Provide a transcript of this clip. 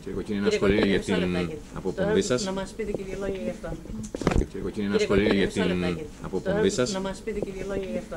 Κύριε Κοκκίνη, ένα σχολείο για την αποπομπή σας. Να μας πείτε και δύο λόγια γι' αυτό. Κύριε Κοκκίνη, ένα σχολείο για την αποπομπή σας. Να μας πείτε και δύο λόγια γι' αυτό.